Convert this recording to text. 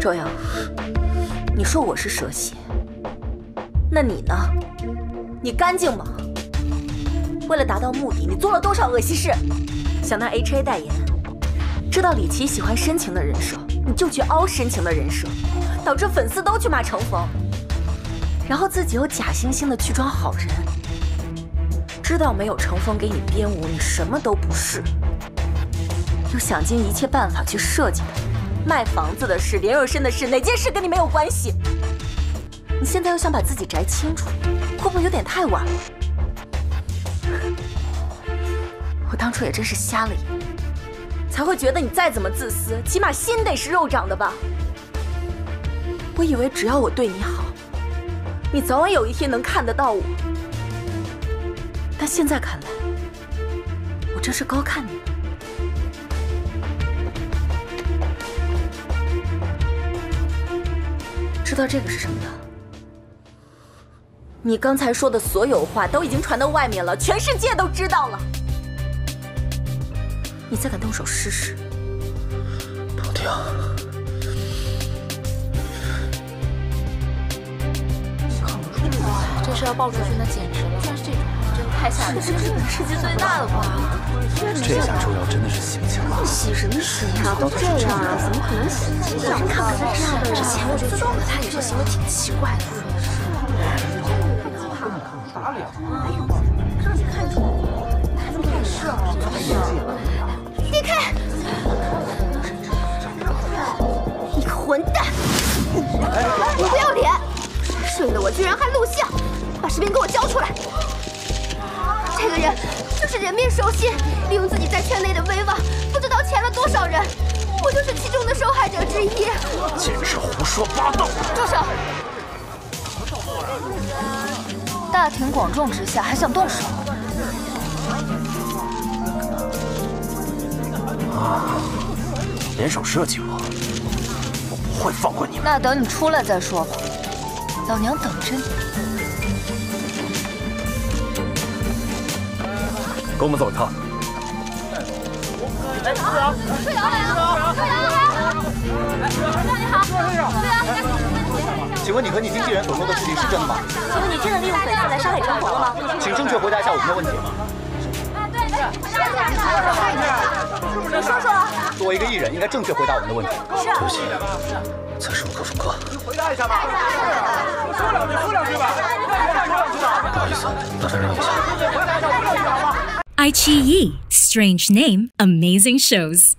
周阳，你说我是蛇蝎，那你呢？你干净吗？为了达到目的，你做了多少恶心事？想拿 HA 代言，知道李琦喜欢深情的人设，你就去凹深情的人设，导致粉丝都去骂程峰，然后自己又假惺惺的去装好人。知道没有程峰给你编舞，你什么都不是，又想尽一切办法去设计他。卖房子的事，连若深的事，哪件事跟你没有关系？你现在又想把自己摘清楚，会不会有点太晚了？我当初也真是瞎了眼，才会觉得你再怎么自私，起码心得是肉长的吧？我以为只要我对你好，你早晚有一天能看得到我。但现在看来，我真是高看你了。知道这个是什么的？你刚才说的所有话都已经传到外面了，全世界都知道了。你再敢动手试试？不听。这事要爆出去，那简直太吓人了。这是本世界最大的瓜。这下周瑶真的是醒醒了。洗什么洗呀？都这样了，怎么可能洗？我真看不出这样的。之前我就觉得他有些行为挺奇怪的。打脸！哎呦，让你看出来，看！你个混蛋！你不要脸！睡了我居然还录像，把视频给我交出来！这个人就是人面兽心，利用自己在圈内的威望，不知道潜了多少人。我就是其中的受害者之一。简直胡说八道！住手！大庭广众之下还想动手？啊！联手设计我，我不会放过你们。那等你出来再说吧，老娘等着你。跟我们走一趟。队长，队长来了！队长来了！队长你好，队长。请问你和你经纪人所说的事情是真的吗？请问你真的利用粉丝来伤害张鹏了吗？请正确回答一下我们的问题。对对，你说说。作为一个艺人，应该正确回答我们的问题。是。对不起，才是我口说哥。你回答一下吧。说两句，说两句吧。不好意思，麻烦让一下。Aichi Yi. Strange name, amazing shows.